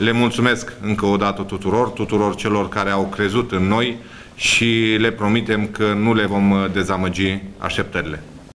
Le mulțumesc încă o dată tuturor, tuturor celor care au crezut în noi și le promitem că nu le vom eh, dezamăgi așteptările.